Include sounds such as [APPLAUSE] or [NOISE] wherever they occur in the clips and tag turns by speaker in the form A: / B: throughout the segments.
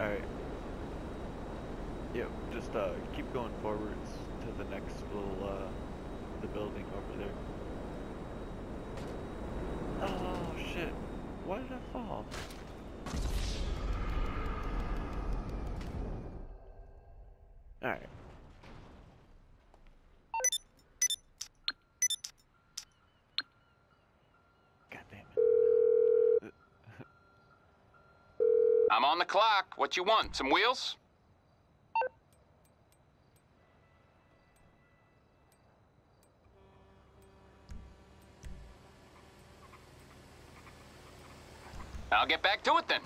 A: Alright. Yep, just uh, keep going forwards to the next little, uh, the building over there. Oh shit. Why did I fall? Alright. God damn it.
B: I'm on the clock. What you want? Some wheels? I'll get back to it then.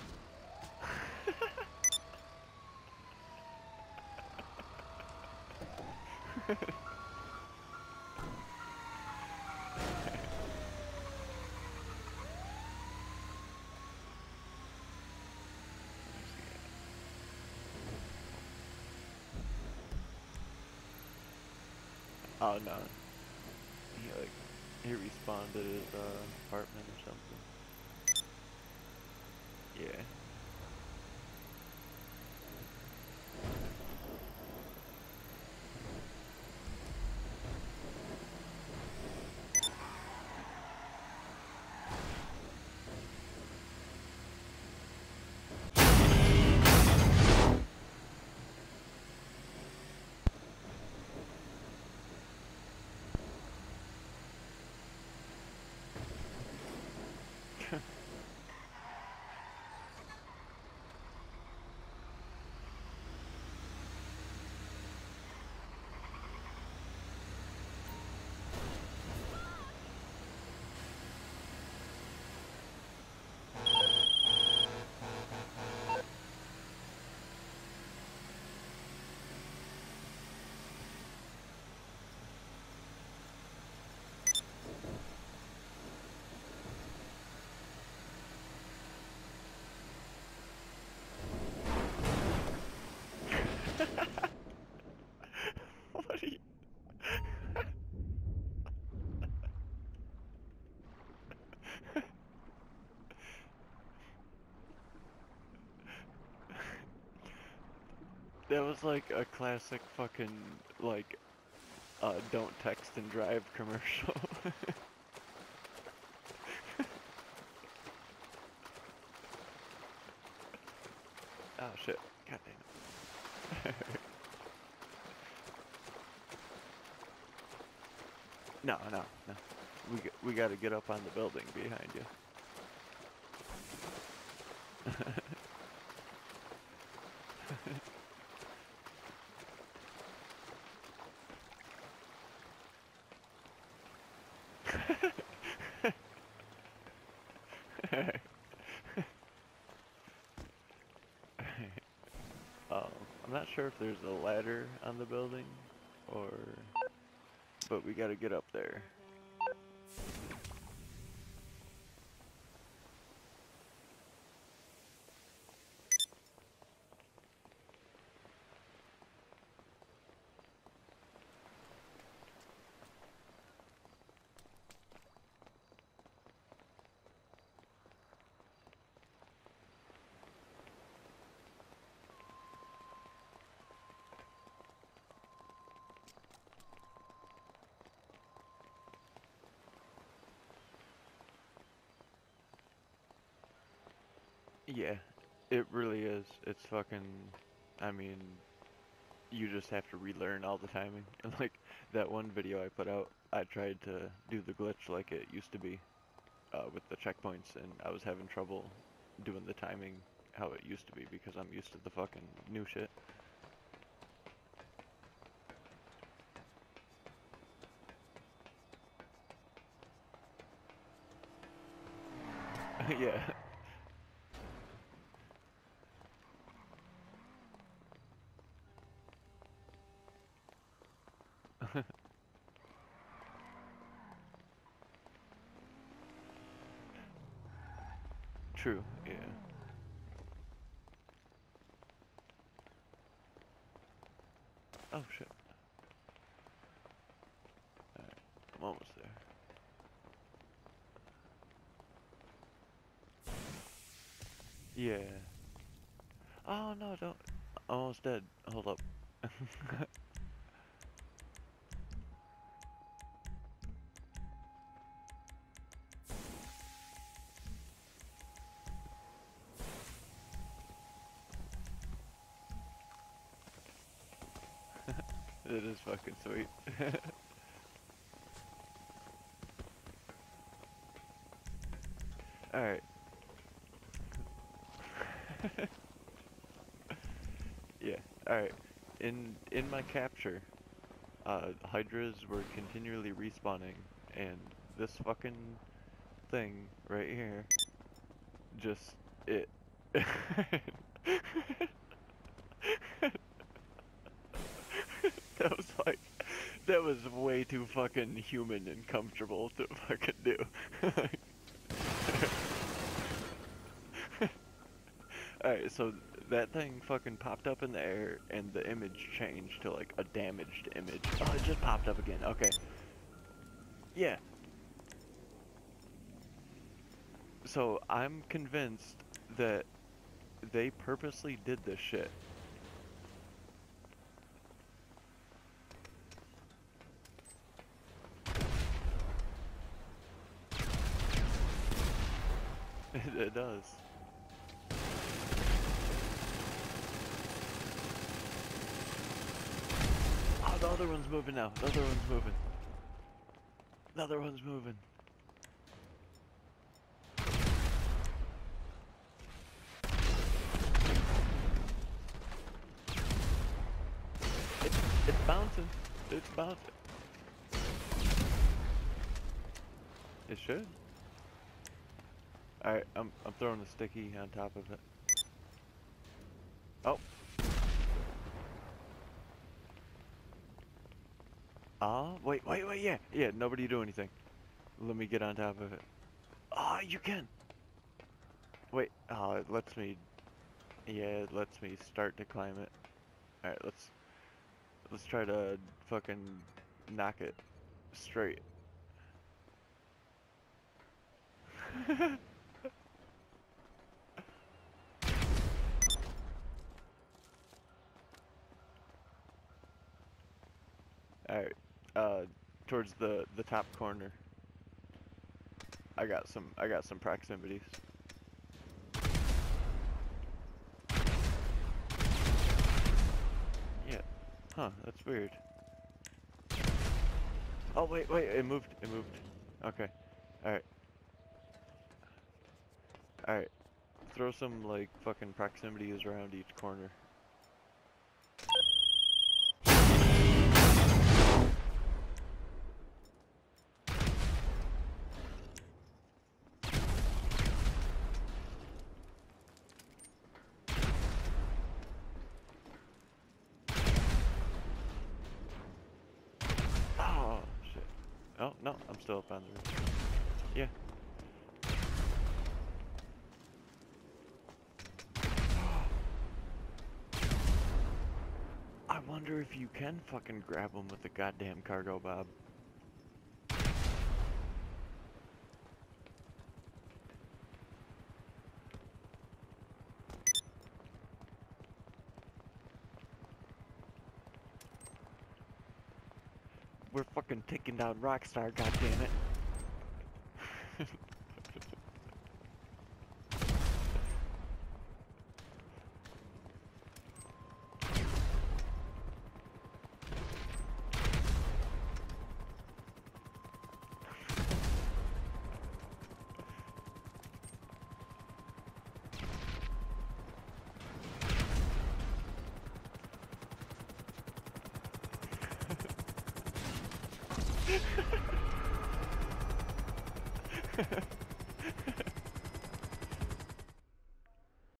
A: Oh no. He like he respawned at his uh, apartment or something. Yeah. That was like a classic fucking like uh don't text and drive [LAUGHS] commercial. [LAUGHS] oh shit. God damn it. [LAUGHS] No, no, no. We we got to get up on the building behind you. Oh, I'm not sure if there's a ladder on the building, or, but we gotta get up there. Yeah, it really is. It's fucking, I mean, you just have to relearn all the timing. [LAUGHS] And like that one video I put out, I tried to do the glitch like it used to be uh, with the checkpoints, and I was having trouble doing the timing how it used to be because I'm used to the fucking new shit. [LAUGHS] yeah. True, yeah. Oh shit. Alright, I'm almost there. Yeah. Oh no, don't. Almost dead. Hold up. [LAUGHS] it is fucking sweet. [LAUGHS] Alright. [LAUGHS] yeah, alright. In in my capture, uh, hydras were continually respawning, and this fucking thing right here, just it. [LAUGHS] [LAUGHS] that was like, that was way too fucking human and comfortable to fucking do. [LAUGHS] Alright, so that thing fucking popped up in the air and the image changed to like a damaged image. Oh, it just popped up again. Okay. Yeah. So I'm convinced that they purposely did this shit. [LAUGHS] It, does. Oh, the other one's moving now. The other one's moving. The other one's moving. It's, it's bouncing. It's bouncing. It should. Alright, I'm, I'm throwing the sticky on top of it. Oh. Ah, wait, wait, wait, yeah, yeah, nobody do anything. Let me get on top of it. Ah, you can! Wait, oh, it lets me, yeah, it lets me start to climb it. Alright, let's, let's try to fucking knock it straight. [LAUGHS] Alright, uh, towards the, the top corner. I got some, I got some proximities. Yeah, huh, that's weird. Oh wait, wait, it moved, it moved. Okay, alright. Alright, throw some like fucking proximities around each corner. Oh no, I'm still up on the roof. Yeah. [GASPS] I wonder if you can fucking grab him with the goddamn Cargobob. We're fucking taking down Rockstar, goddammit. [LAUGHS] Ha ha ha.